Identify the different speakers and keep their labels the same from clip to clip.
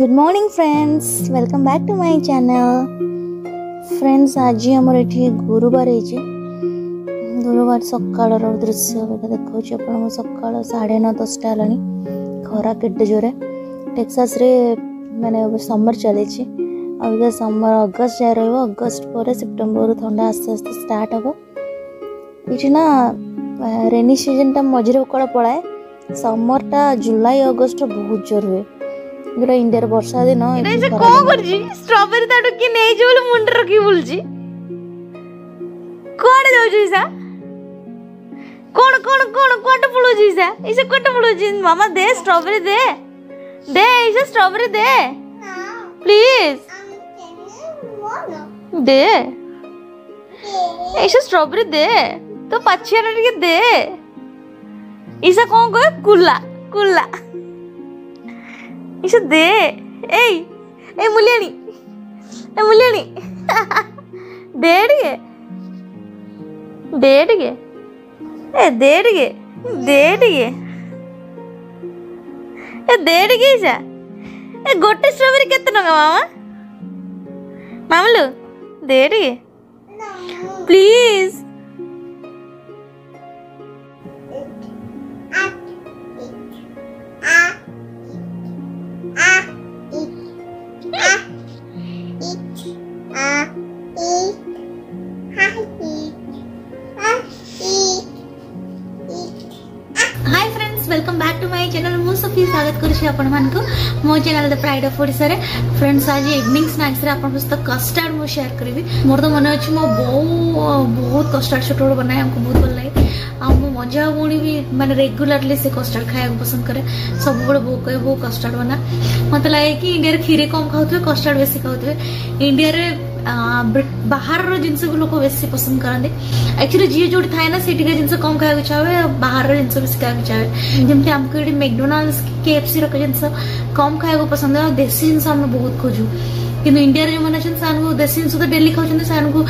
Speaker 1: Good morning friends welcome back to my channel friends આજે ଆମର ଏଠି ଗୁରୁବାର ହେଇଛି ଗୁରୁବାର ସକାଳର ଦୃଶ୍ୟ ଏବେ ଦେଖାଉଛି ଆପଣଙ୍କୁ ସକାଳ ସାଢ଼େ ନଅ ଦଶଟା ହେଲାଣି ଖରା କେତେ ଜୋରେ ଟେକ୍ସାସରେ ମାନେ ସମର ଚାଲିଛି ଆଉ ଏବେ ସମର ଅଗଷ୍ଟ ଯାଏ ରହିବ ଅଗଷ୍ଟ ପରେ ସେପ୍ଟେମ୍ବରରୁ ଥଣ୍ଡା ଆସ୍ତେ ଆସ୍ତେ ଷ୍ଟାର୍ଟ ହେବ ଏଠି ନା ରେନି ସିଜନ୍ଟା ମଝିରେ କୁଆଡ଼େ ପଳାଏ ସମରଟା ଜୁଲାଇ ଅଗଷ୍ଟରେ ବହୁତ ଜୋର ହୁଏ ଏଗୁଡ଼ା ଇଣ୍ଡିଆରେ ବର୍ଷା ଦିନ
Speaker 2: କଣ କରୁଛି ଷ୍ଟ୍ରବେରୀ ତାଠୁ କିଏ ନେଇଛି ବୋଲି ମୁଣ୍ଡ ରଖିକି ବୁଲୁଛି କୁଆଡ଼େ ଯାଉଛି ଇସା କ'ଣ କ'ଣ କ'ଣ କୁଆଡ଼େ ପଳଉଛି ଇସା ଇସା କୁଆଡ଼େ ପଳଉଛି ମାମା ଦେ ଷ୍ଟ୍ରବେରୀ ଦେ ଦେ ଇସା ଷ୍ଟ୍ରବେରୀ ଦେ ପ୍ଲିଜ୍ ଦେ ଇସା ଷ୍ଟ୍ରବେରୀ ଦେ ତୋ ପାଛିଆଟା ଟିକେ ଦେ ଇସା କ'ଣ କହେ କୁଲା କୁଲା ഇഷു ദേ ഏയ് ഏ മുല്യാണി ഏ മുല്യാണി ദേടികെ ദേടികെ ഏ ദേടികെ ദേടികെ ಏ ದೇಡಿಗೆ ಈಜ ಏ ಗೊಟ್ಟೆ ಸ್ಟ್ರಾಬೆರಿ ಕೆತ್ತನೋಗ ಮಾಮ ಮಾಮಲು ದೇಡಿಗೆ ಪ್ಲೀಸ್ ସଫି ସ୍ୱାଗତ କରୁଛି ଆପଣମାନଙ୍କୁ ମୋ ଚ୍ୟାନେଲ୍ ଦ ପ୍ରାଇଡ୍ ଅଫ୍ ଓଡ଼ିଶାରେ ଫ୍ରେଣ୍ଡସ୍ ଆଜି ଇଭିନିଂ ସ୍ନାକ୍ସରେ ଆପଣଙ୍କ ସହିତ କଷ୍ଟାର୍ଡ଼ ମୁଁ ସେୟାର କରିବି ମୋର ତ ମନେ ଅଛି ମୋ ବୋଉ ବହୁତ କଷ୍ଟାର୍ଡ଼ ଛୋଟବେଳୁ ବନାଏ ଆମକୁ ବହୁତ ଭଲ ଲାଗେ ଆଉ ମୋ ମଜା ଭଉଣୀ ବି ମାନେ ରେଗୁଲାରଲି ସେ କଷ୍ଟାର୍ଡ଼ ଖାଇବାକୁ ପସନ୍ଦ କରେ ସବୁବେଳେ ବୋଉ କହେ ବୋଉ କଷ୍ଟାର୍ଡ଼ ବନା ମୋତେ ଲାଗେ କି ଇଣ୍ଡିଆରେ କ୍ଷୀରି କମ୍ ଖାଉଥିବେ କଷ୍ଟାର୍ଡ଼ ବେଶୀ ଖାଉଥିବେ ଇଣ୍ଡିଆରେ ବାହାରର ଜିନିଷକୁ ଲୋକ ବେଶୀ ପସନ୍ଦ କରନ୍ତି ଆକ୍ଚୁଆଲି ଯିଏ ଯୋଉଠି ଥାଏ ନା ସେଠିକା ଜିନିଷ କମ୍ ଖାଇବାକୁ ଚାହୁଁବେ ବାହାରର ଜିନିଷ ବେଶୀ ଖାଇବାକୁ ଚାହୁଁବେ ଯେମିତି ଆମକୁ ଏଠି ମେକଡୋନାଲ୍ଡସ୍ କେଏଫସିର ଜିନିଷ କମ୍ ଖାଇବାକୁ ପସନ୍ଦ ଆଉ ଦେଶୀ ଜିନିଷ ଆମେ ବହୁତ ଖୋଜୁ କିନ୍ତୁ ଇଣ୍ଡିଆରେ ଯେଉଁମାନେ ଅଛନ୍ତି ସେମାନଙ୍କୁ ଦେଶୀ ଜିନିଷ ତ ଡେଲି ଖାଉଛନ୍ତି ସେମାନଙ୍କୁ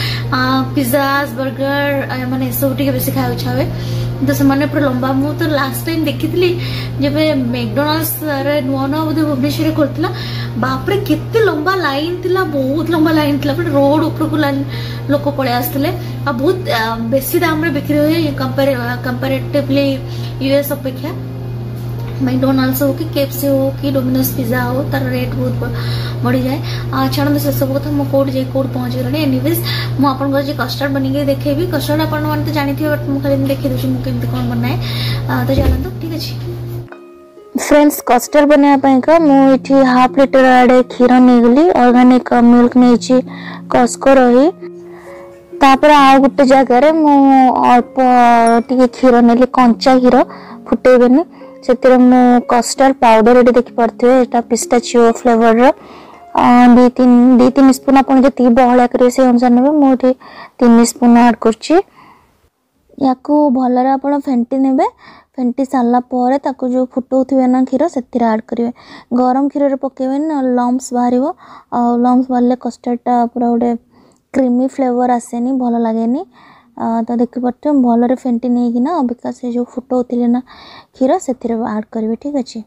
Speaker 2: ପିଜ୍ଜାସ୍ ବର୍ଗର ମାନେ ଏସବୁ ଟିକେ ବେଶୀ ଖାଇବାକୁ ଇଚ୍ଛା ହୁଏ ତ ସେମାନେ ପୁରା ଲମ୍ବା ମୁଁ ତ ଲାଷ୍ଟ ଟାଇମ୍ ଦେଖିଥିଲି ଯେବେ ମେକ୍ଡୋନାଲ୍ଡରେ ନୂଆ ନୂଆ ବୋଧେ ଭୁବନେଶ୍ୱରରେ ଖୋଲିଥିଲା ବାପରେ କେତେ ଲମ୍ବା ଲାଇନ୍ ଥିଲା ବହୁତ ଲମ୍ବା ଲାଇନ୍ ଥିଲା ପୁରା ରୋଡ଼ ଉପରକୁ ଲାଇନ୍ ଲୋକ ପଳେଇ ଆସିଥିଲେ ଆଉ ବହୁତ ବେଶୀ ଦାମରେ ବିକ୍ରି ହୁଏ କମ୍ପାରେଟିଭଲି ୟୁଏସ୍ ଅପେକ୍ଷା मैकडोनाल्ड्स हो कि केप्सी हो कि डोमिनोज पिज्जा हो तार रेट बहुत बढ़ी जाए छाण से सब कथ मैं कौट जाए कौट पहुँचगली एनिवेज मुझे कस्टर्ड बनिक देखेबी कस्टर्ड आप जानते हैं बट मुझे देखे तो दूसरी मुझे कौन बनाए तो चलत तो ठीक अच्छे
Speaker 1: फ्रेंड्स कस्टर्ड बनायापाईका मुझे हाफ लिटर आड़े क्षीर नहींगली अर्गानिक मिल्क नहींको रही तापर आ गोटे जगार मुझे अल्प टी क्षीर नी कंचा क्षीर फुटेबेनी ସେଥିରେ ମୁଁ କଷ୍ଟାର୍ଡ଼ ପାଉଡ଼ର ଏଠି ଦେଖିପାରୁଥିବେ ଏଇଟା ପିସ୍ତାଚିଓ ଫ୍ଲେଭରର ଦୁଇ ତିନି ଦୁଇ ତିନି ସ୍ପୁନ୍ ଆପଣ ଯେତିକି ବହଳା କରିବେ ସେଇ ଅନୁସାରେ ନେବେ ମୁଁ ଏଠି ତିନି ସ୍ପୁନ୍ ଆଡ଼୍ କରୁଛି ୟାକୁ ଭଲରେ ଆପଣ ଫେଣ୍ଟି ନେବେ ଫେଣ୍ଟି ସାରିଲା ପରେ ତାକୁ ଯେଉଁ ଫୁଟାଉଥିବେ ନା କ୍ଷୀର ସେଥିରେ ଆଡ଼୍ କରିବେ ଗରମ କ୍ଷୀରରେ ପକାଇବେନି ନହେଲେ ଲମ୍ପସ୍ ବାହାରିବ ଆଉ ଲମ୍ପସ୍ ବାହାରିଲେ କଷ୍ଟାର୍ଡ଼ଟା ପୁରା ଗୋଟେ କ୍ରିମି ଫ୍ଲେଭର୍ ଆସେନି ଭଲ ଲାଗେନି ତ ଦେଖିପାରୁଥିବେ ଭଲରେ ଫେଣ୍ଟି ନେଇକିନା ଅବିକା ସେ ଯେଉଁ ଫୁଟାଉଥିଲେ ନା କ୍ଷୀର ସେଥିରେ ଆଡ଼୍ କରିବେ ଠିକ୍ ଅଛି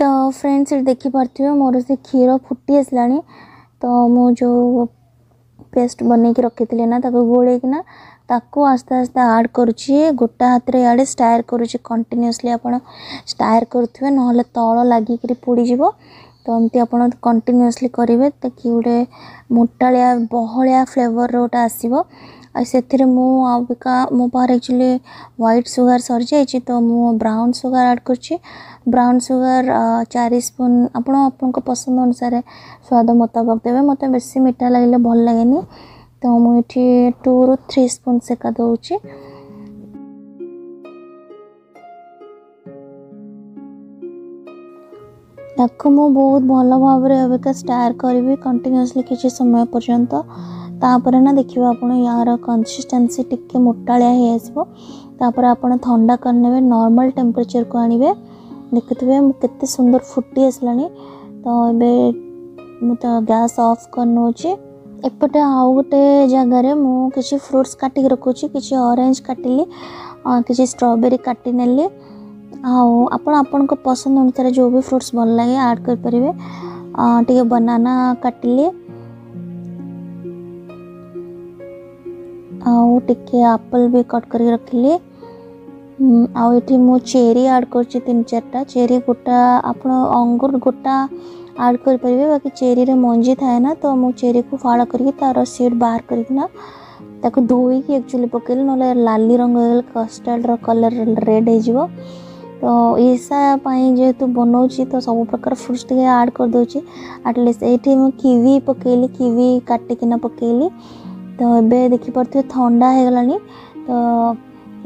Speaker 1: ତ ଫ୍ରେଣ୍ଡ ଏଠି ଦେଖିପାରୁଥିବେ ମୋର ସେ କ୍ଷୀର ଫୁଟି ଆସିଲାଣି ତ ମୁଁ ଯେଉଁ ପେଷ୍ଟ ବନେଇକି ରଖିଥିଲି ନା ତାକୁ ଗୋଳେଇକିନା ତାକୁ ଆସ୍ତେ ଆସ୍ତେ ଆଡ଼୍ କରୁଛି ଗୋଟା ହାତରେ ଇଆଡ଼େ ଷ୍ଟାୟାର କରୁଛି କଣ୍ଟିନ୍ୟୁଅସ୍ଲି ଆପଣ ଷ୍ଟାୟାର କରୁଥିବେ ନହେଲେ ତଳ ଲାଗିକିରି ପୋଡ଼ିଯିବ ᱛᱚᱢᱛᱮ આપણો ᱠᱚᱱᱴᱤᱱᱭᱩᱟᱹᱥᱞᱤ ᱠᱟᱹᱨᱤᱵᱮ ᱛᱮᱠᱤ ᱩᱰᱮ ᱢᱚᱴᱴᱟᱲᱭᱟ ᱵᱚᱦᱲᱭᱟ ᱯᱷᱞᱮᱵᱚᱨ ᱨᱚᱴ ᱟᱥᱤᱵᱚ ᱟᱨ ᱥᱮᱛᱷᱤᱨᱮ ᱢᱩ ᱟᱵᱤᱠᱟ ᱢᱚ ᱵᱟᱨ ᱮᱠᱪᱩᱞᱤ ᱣᱟᱭᱴ ᱥᱩᱜᱟᱨ ᱥᱚᱨᱡᱟᱭᱮ ᱪᱤ ᱛᱚ ᱢᱩ ᱵᱨᱟᱩᱱ ᱥᱩᱜᱟᱨ ᱟᱨᱴ ᱠᱩᱨᱪᱤ ᱵᱨᱟᱩᱩᱱ ᱥᱩᱜᱟᱨ 4 ᱥᱯᱩᱱ ᱟᱯᱱᱚ ᱟᱯᱱᱠᱚ ᱯᱟᱥᱚᱱᱫ ᱚᱱᱩᱥᱟᱨᱮ ᱥᱣᱟᱫᱚ ᱢᱚᱛᱟᱵᱚᱠ ᱫᱮᱵᱮ ᱢᱚᱛᱮ ᱵᱮᱥᱤ ᱢᱤᱴᱟ ᱞᱟᱜᱤᱞᱮ ᱵᱚᱞ ᱞᱟᱜᱮᱱᱤ मु बहुत भल भाव अबिका स्टार करी कंटिन्यूसली कि समय पर्यटन तापर ना देखिए आप कनसीस्टेन्सी टी मोटाइसपर आपड़ थंडा करे नर्माल टेम्परेचर को आने देखुए के सुंदर फुटी आसला तो ये मुझे गैस अफ करपटे आ गए जगार मुझे फ्रुट्स काटिक रखुची किसी अरेज काटिली किसी स्ट्रबेरी काटिने ଆଉ ଆପଣ ଆପଣଙ୍କ ପସନ୍ଦ ଅନୁସାରେ ଯେଉଁ ବି ଫ୍ରୁଟ୍ସ ଭଲ ଲାଗେ ଆଡ଼୍ କରିପାରିବେ ଟିକେ ବନାନା କାଟିଲେ ଆଉ ଟିକେ ଆପଲ୍ ବି କଟ୍ କରିକି ରଖିଲେ ଆଉ ଏଠି ମୁଁ ଚେରି ଆଡ଼୍ କରୁଛି ତିନି ଚାରିଟା ଚେରି ଗୋଟା ଆପଣ ଅଙ୍ଗୁର ଗୋଟା ଆଡ଼୍ କରିପାରିବେ ବାକି ଚେରିରେ ମଞ୍ଜି ଥାଏ ନା ତ ମୁଁ ଚେରିକୁ ଫାଳ କରିକି ତା'ର ସିଡ଼୍ ବାହାର କରିକିନା ତାକୁ ଧୋଇକି ଆକ୍ଚୁଆଲି ପକାଇଲି ନହେଲେ ଲାଲି ରଙ୍ଗ ହେଇଗଲେ କଷ୍ଟାର୍ଡ଼ର କଲର୍ ରେଡ଼୍ ହେଇଯିବ ତ ଏସା ପାଇଁ ଯେହେତୁ ବନଉଛି ତ ସବୁ ପ୍ରକାର ଫ୍ରୁଟ୍ସ ଟିକେ ଆଡ଼୍ କରିଦେଉଛି ଆଟଲିଷ୍ଟ ଏଇଠି ମୁଁ କିୱି ପକାଇଲି କିୱି କାଟିକିନା ପକାଇଲି ତ ଏବେ ଦେଖିପାରୁଥିବେ ଥଣ୍ଡା ହେଇଗଲାଣି ତ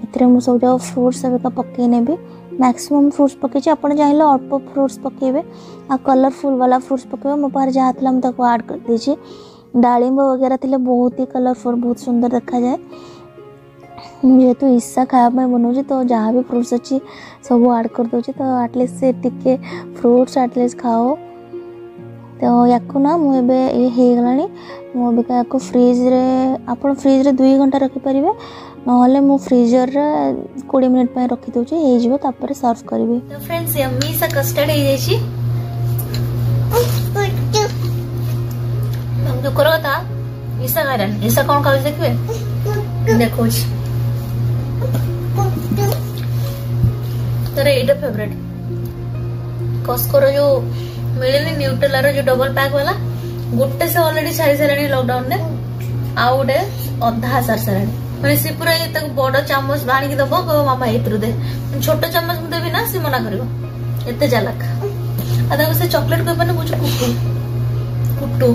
Speaker 1: ଏଥିରେ ମୁଁ ସବୁ ଯାକ ଫ୍ରୁଟ୍ସ ଏବେକା ପକାଇ ନେବି ମ୍ୟାକ୍ସିମମ୍ ଫ୍ରୁଟ୍ସ ପକାଇଛି ଆପଣ ଚାହିଁଲେ ଅଳ୍ପ ଫ୍ରୁଟ୍ସ ପକାଇବେ ଆଉ କଲର୍ଫୁଲ୍ ବାଲା ଫ୍ରୁଟ୍ସ ପକାଇବେ ମୋ ପାଖରେ ଯାହା ଥିଲା ମୁଁ ତାକୁ ଆଡ଼୍ କରିଦେଇଛି ଡାଳିମ୍ବ ବଗେରା ଥିଲେ ବହୁତ ହି କଲର୍ଫୁଲ୍ ବହୁତ ସୁନ୍ଦର ଦେଖାଯାଏ जेहेतु तो इच्छा खाया बनाऊे तो जहाँ भी फ्रुट्स अच्छे सब आड कर दूचे तो आटलिस्ट से टिके फ्रुट्स आटलिस्ट खाओ तो या मुझेगला अबिका या फ्रिज्रे आप फ्रिज्रे दुई
Speaker 2: घंटा रखिपर ना मुझ फ्रिजर्रे कोड़े मिनट पर रखी सर्व करी फ्रेंड्स यमी सा कस्टर्ड हो जा देखो तेरा ये फेवरेट कस्कोर जो मिलनी न्यूट्रेलार जो डबल पैक वाला गोटे से अलरेडी सारी सारे लकडाउन ने आउ गोटे अधा सारी सारे मैंने सी पूरा ये तक बड़ चमच आनिक दब कह मामा ये दे छोट चमच मु देवी ना सी मना कर एत जालक से चॉकलेट कहबाने कुछ कुटू कुटू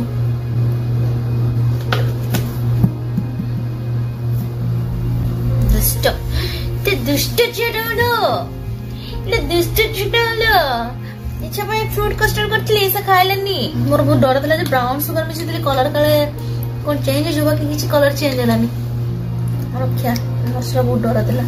Speaker 2: दुष्ट दुष्ट चरण ଏତେ ଦିଷ୍ଟେଡ୍ ସେଟା ହେଲା ଇଚ୍ଛା ପାଇଁ ଫ୍ରୁଟ୍ କଷ୍ଟାର୍ଡ କରିଥିଲି ସେ ଖାଇଲେନି ମୋର ବହୁତ ଡର ଥିଲା ଯେ ବ୍ରାଉନ୍ ସୁଗାର ମିଶିଥିଲି କଲର୍ କାଳେ କ'ଣ ଚେଞ୍ଜ ହେଇଯିବ କି କିଛି କଲର୍ ଚେଞ୍ଜ ହେଲାନି ମୋର ଖିଆ ମସଲା ବହୁତ ଡର ଥିଲା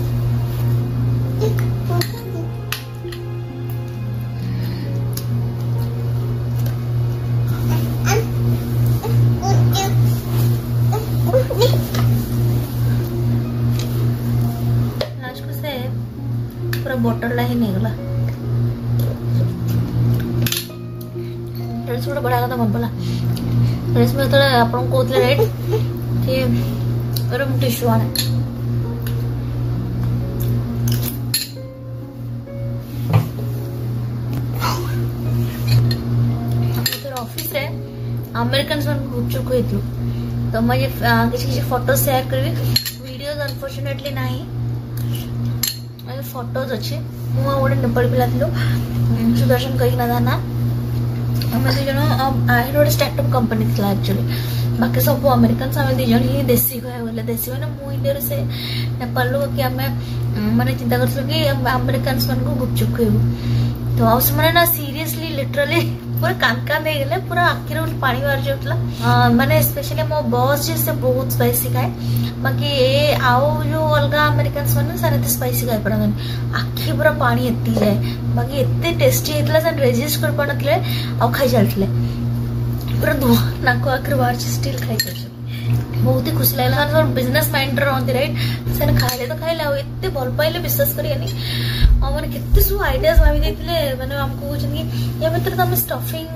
Speaker 2: पूरा पुरं बॉटलला हे निघला ड्रेस थोडं बडायला होता पप्पाला ड्रेसमध्ये थोडं आपण कोतले राईट ते गरम टिश्यू आणा अमेरिकन वन खूप चुक तो मैं ये किसी किसी फोटो शेयर करवी वीडियोस अनफॉर्चूनेटली नहीं ଫଟୋଜ୍ ଅଛି ମୁଁ ଆଉ ଗୋଟେ ନେପାଳ ପିଲା ଥିଲୁ ସୁଦର୍ଶନ କହିକିନା ତା ନା ଆମେ ଦୁଇ ଜଣ ଆହୁରି ଗୋଟେ ଷ୍ଟାର୍ଟଅପ୍ କମ୍ପାନୀ ଥିଲା ଆକ୍ଚୁଆଲି ବାକି ସବୁ ଆମେରିକାନ୍ସ ଆମେ ଦୁଇ ଜଣ ହିଁ ଦେଶୀ କହିବାକୁ ଗଲେ ଦେଶୀ ମାନେ ମୁଁ ଇଣ୍ଡିଆରୁ ସେ ନେପାଳରୁ କି ଆମେ ମାନେ ଚିନ୍ତା କରୁଥିଲୁ କି ଆମେରିକାନ୍ସ ମାନଙ୍କୁ ଗୁପଚୁପ୍ ଖୁଇବୁ ତ ଆଉ ସେମାନେ ନା ସିରିୟସଲି ଲିଟରାଲି ପୁରା କାଙ୍କା ହେଇଗଲେ ପୁରା ଆଖିରୁ ଗୋଟେ ପାଣି ବାହାରି ଯାଉଥିଲା ମାନେ ସ୍ପେଶାଲି ମୋ ବସ୍ ଯେ ସେ ବହୁତ ସ୍ପାଇସି ଖାଏ ବାକି ଏ ଆଉ ଯେଉଁ ଅଲଗା ଆମେରିକାନ୍ସ ମାନେ ସେମାନେ ଏତେ ସ୍ପାଇସି ଖାଇପାରନ୍ତିନି ଆଖି ପୁରା ପାଣି ଏତିକି ଯାଏ ବାକି ଏତେ ଟେଷ୍ଟି ହେଇଥିଲା ସେମାନେ ରେଜିଷ୍ଟ କରିପାରୁନଥିଲେ ଆଉ ଖାଇଚାଲିଥିଲେ ପୁରା ଧୂଆଁ ନାକ ଆଖିରୁ ବାହାରୁଛି ଷ୍ଟିଲ୍ ଖାଇଚାଲିଛନ୍ତି ବହୁତ ହି ଖୁସି ଲାଗିଲା କାରଣ ସେମାନେ ବିଜନେସ୍ ମାଇଣ୍ଡରେ ରହନ୍ତି ରାଇଟ୍ ସେମାନେ ଖାଇଲେ ତ ଖାଇଲେ ଆଉ ଏତେ ଭଲ ପାଇଲେ ବିଶ୍ୱାସ କରିବେନି ଆଉ ମାନେ କେତେ ସବୁ ଆଇଡିଆଜ ଭାବି ଦେଇଥିଲେ ମାନେ ଆମକୁ କହୁଛନ୍ତି କି ଏ ଭିତରେ ତମେ ଷ୍ଟଫିଂ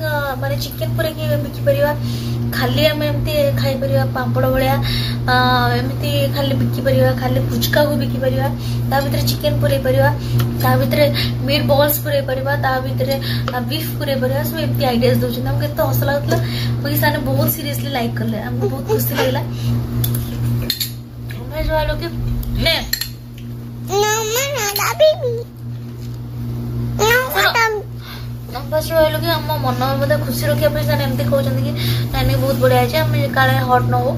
Speaker 2: ମାନେ ଚିକେନ ପୁରେଇକି ବିକିପାରିବା ଖାଲି ଆମେ ଏମିତି ଖାଇପାରିବା ପାମ୍ପଡ଼ ଭଳିଆ ଏମିତି ଖାଲି ବିକିପାରିବା ଖାଲି ଫୁଚକାକୁ ବିକିପାରିବା ତା ଭିତରେ ଚିକେନ ପୁରେଇ ପାରିବା ତା ଭିତରେ ମିଟ୍ ବଲ୍ସ ପୁରେଇ ପାରିବା ତା ଭିତରେ ବିଫ୍ ପୁରେଇ ପାରିବା ସବୁ ଏମିତି ଆଇଡିଆଜ ଦେଉଛନ୍ତି ଆମକୁ କେତେ ହସ ଲାଗୁଥିଲା ବାକି ସେମାନେ ବହୁତ ସିରିୟସଲି ଲାଇକ୍ କଲେ ଆମକୁ ବହୁତ ଖୁସି ଲାଗିଲା Mas olha o que.
Speaker 1: Né? Não, mano, dá baby. Não, madam.
Speaker 2: ଆମ ପାସ ରହିଲୁ କି ଆମ ମନ ମଧ୍ୟ ଖୁସି ରଖିବା ପାଇଁ ସେମାନେ ଏମିତି କହୁଛନ୍ତି କି ନାନୀ ବହୁତ ବଢିଆ ହେଇଛି ଆମେ କାଳେ ହଟ୍ ନହଉ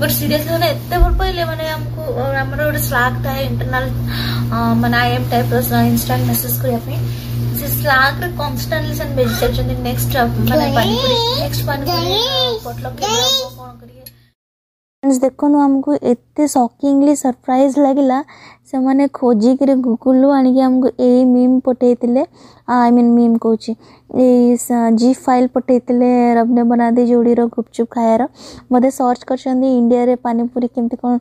Speaker 2: ବଟ୍ ସିରିୟସଲି ମାନେ ଏତେ ଭଲ ପାଇଲେ ମାନେ ଆମକୁ ଆମର ଗୋଟେ ସ୍ଲାଗ୍ ଥାଏ ଇଣ୍ଟରନାଲ୍ ମାନେ ଆଇ ଏମ୍ ଟାଇପ୍ର ଇନଷ୍ଟାଣ୍ଟ ମେସେଜ୍ କରିବା ପାଇଁ ସେ ସ୍ଲାଗ୍ରେ କନଷ୍ଟାଣ୍ଟଲି ସେମାନେ ଭେଜି ଚାଲିଛନ୍ତି ନେକ୍ସଟ ମାନେ ପାନିପୁରି ନେକ୍ସଟ ପାନିପୁରି ପଟଲ କେବେ
Speaker 1: ଦେଖନ୍ତୁ ଆମକୁ ଏତେ ସକିଂଲି ସରପ୍ରାଇଜ୍ ଲାଗିଲା ସେମାନେ ଖୋଜିକିରି ଗୁଗୁଲ୍ରୁ ଆଣିକି ଆମକୁ ଏଇ ମିମ୍ ପଠେଇଥିଲେ ଆଇ ମିନ୍ ମିମ୍ କହୁଛି ଏଇ ଜି ଫାଇଲ୍ ପଠେଇଥିଲେ ରବନେ ବନାଦି ଯୋଡ଼ିର ଗୁପଚୁପ୍ ଖାଇବାର ବୋଧେ ସର୍ଚ୍ଚ କରିଛନ୍ତି ଇଣ୍ଡିଆରେ ପାନିପୁରୀ କେମିତି କ'ଣ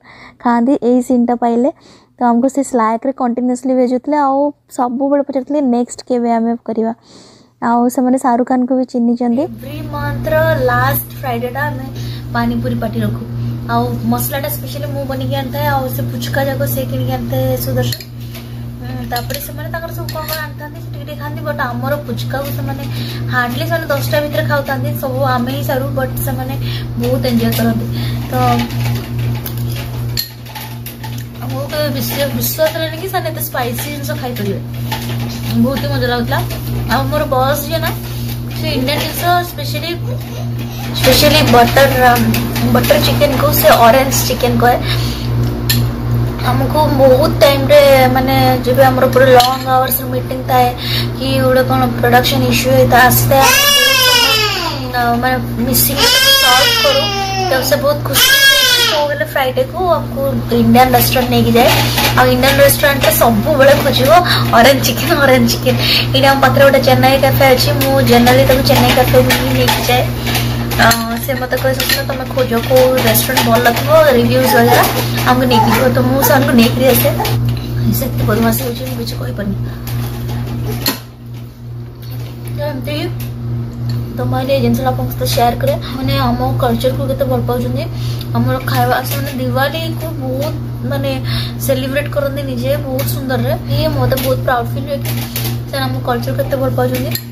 Speaker 1: ଖାଆନ୍ତି ଏଇ ସିନ୍ଟା ପାଇଲେ ତ ଆମକୁ ସେ ସ୍ଲାକ୍ରେ କଣ୍ଟିନ୍ୟୁଅସ୍ଲି ଭେଜୁଥିଲେ ଆଉ ସବୁବେଳେ ପଚାରୁଥିଲେ ନେକ୍ସଟ କେବେ ଆମେ କରିବା ଆଉ ସେମାନେ ଶାହରୁଖ ଖାନଙ୍କୁ ବି ଚିହ୍ନିଛନ୍ତି
Speaker 2: ଏଭ୍ରି ମନ୍ଥର ଲାଷ୍ଟ ଫ୍ରାଇଡେଟା ଆମେ ପାନିପୁରୀ ପାର୍ଟି ରଖୁ आउ मसलाटा स्पेशली मुझे बनि गांथे आउ से पुचका जको से किन गांथे सुदर्शन तापर बट पुचका हार्डली से 10टा भीतर बट से बहुत एंजॉय करथे तो, तो तो बहुत ही मजा लागला आ मोर बॉस ना Indian dish specially specially butter butter chicken को तो से ऑरेंज चिकेन तो को आमको बहुत टाइम रे माने जब हम पूरा लॉन्ग आवर्स मीटिंग थाए कि गोटे कौन प्रोडक्शन इश्यू तो आस्ते मैं मिसिंग सॉल्व करू तब से बहुत खुशी फ्राइडे को आपको इंडियन रेस्टोरेंट नहीं जाए आ इंडियन रेस्टोरेंट सब बड़े खोज ऑरेंज चिकेन ऑरेंज चिकेन ये पाखे गोटे चेन्नई कैफे अच्छी मुझे जेनेली चेन्नई कैफे नहीं जाए से मत कही तुम खोज को रेस्टोरेंट भल लगे रिव्यूज वगैरह आमको नहीं तो मुझे नहीं आसे से बदमाशी हो किसी कहीपरि तो मैं जिनसा आप सेयार कै मैंने आम कलचर को कैसे भल पाँच आम खावा मैंने दिवाली को बहुत मैंने सेलिब्रेट करते निजे बहुत सुंदर ये मत मतलब बहुत प्राउड फिल हुए कि सर आम कलचर को भल पाँच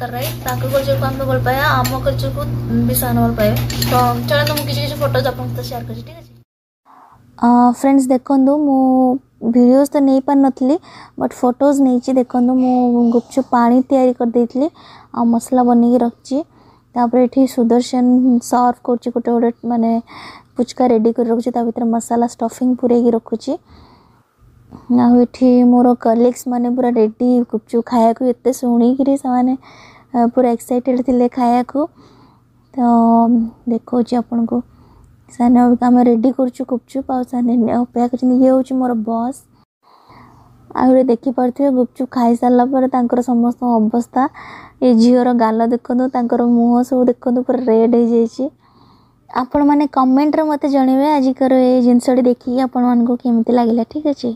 Speaker 2: ಕರ್ರೈ ತಾಕಲ್ ಕೊಲ್ಚುರ್ಕು ಅಂತ ಗೊಳ್ಪಾಯ ಅಮ್ಮ ಕೊಲ್ಚುರ್ಕು ಬಿಸಾನ ಗೊಳ್ಪಾಯ ಸೊ ಚಳಂದು ಮು ಕಿಚಿ ಕಿಚಿ ಫೋಟೋಸ್ ಅಪ್ಪನ ಸಹ ಶೇರ್ ಕರಿಸಿ ಠೀಕ್ ಅಛೆ
Speaker 1: ಫ್ರೆಂಡ್ಸ್ ଦେଖନ୍ତୁ ମୁଁ ଭିଡ଼ିଓଜ୍ ତ ନେଇପାରିନଥିଲି ବଟ୍ ଫଟୋଜ୍ ନେଇଛି ଦେଖନ୍ତୁ ମୁଁ ଗୁପଚୁପ୍ ପାଣି ତିଆରି କରିଦେଇଥିଲି ଆଉ ମସଲା ବନେଇକି ରଖିଛି ତାପରେ ଏଠି ସୁଦର୍ଶନ ସର୍ଭ କରୁଛି ଗୋଟେ ଗୋଟେ ମାନେ ପୁଚକା ରେଡ଼ି କରି ରଖୁଛି ତା ଭିତରେ ମସଲା ଷ୍ଟଫିଂ ପୂରେଇକି ରଖୁଛି ଆଉ ଏଠି ମୋର କଲିଗ୍ସ ମାନେ ପୁରା ରେଡ଼ି ଗୁପଚୁପ୍ ଖାଇବାକୁ ଏତେ ଶୁଣିକିରି ସେମାନେ ପୁରା ଏକ୍ସାଇଟେଡ଼୍ ଥିଲେ ଖାଇବାକୁ ତ ଦେଖାଉଛି ଆପଣଙ୍କୁ ସାନେ ଆମେ ରେଡ଼ି କରୁଛୁ ଗୁପଚୁପ୍ ଆଉ ସାନେ ଅପେକ୍ଷା କରିଛନ୍ତି ଇଏ ହେଉଛି ମୋର ବସ୍ ଆହୁରି ଦେଖିପାରୁଥିବେ ଗୁପଚୁପ୍ ଖାଇସାରିଲା ପରେ ତାଙ୍କର ସମସ୍ତଙ୍କ ଅବସ୍ଥା ଏ ଝିଅର ଗାଲ ଦେଖନ୍ତୁ ତାଙ୍କର ମୁହଁ ସବୁ ଦେଖନ୍ତୁ ପୁରା ରେଡ଼୍ ହେଇଯାଇଛି ଆପଣମାନେ କମେଣ୍ଟରେ ମୋତେ ଜଣାଇବେ ଆଜିକାର ଏ ଜିନିଷଟି ଦେଖିକି ଆପଣମାନଙ୍କୁ କେମିତି ଲାଗିଲା ଠିକ୍ ଅଛି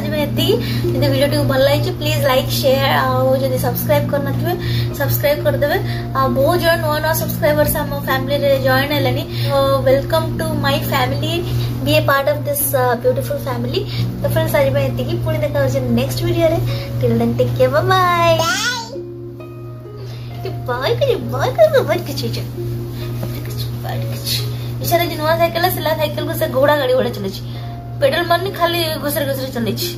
Speaker 2: ଆଜି ପାଇଁ ଏତିକି ଯଦି ଭିଡ଼ିଓଟିକୁ ଭଲ ଲାଗିଛି ପ୍ଲିଜ୍ ଲାଇକ୍ ସେୟାର ଆଉ ଯଦି ସବସ୍କ୍ରାଇବ୍ କରିନଥିବେ ସବସ୍କ୍ରାଇବ୍ କରିଦେବେ ଆଉ ବହୁତ ଜଣ ନୂଆ ନୂଆ ସବସ୍କ୍ରାଇବର୍ସ ଆମ ଫ୍ୟାମିଲିରେ ଜଏନ୍ ହେଲେଣି welcome to my family be a part of this beautiful family ତ ଫ୍ରେଣ୍ଡସ୍ ଆଜି ପାଇଁ ଏତିକି ପୁଣି ଦେଖା ହେଉଛି ନେକ୍ସଟ ଭିଡ଼ିଓରେ till then take care bye bye କରି ବାଏ କରି ବାଏ କିଛି ବାଏ କିଛି ଇଚ୍ଛା ନୂଆ ସାଇକେଲ ସିଲା ସାଇକେଲକୁ ସେ ଘୋଡ଼ା ଗାଡ଼ି ଭଳିଆ ଚଲେଛି पेडल मारने खाली घुसरे घुसरे चलेछि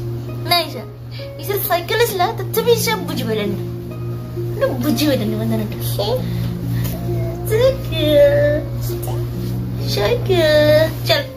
Speaker 2: नाही सर ई सर साइकिल असला तथापि तो सब बुझि बेलन न बुझि बेलन वंदन साइकिल साइकिल चल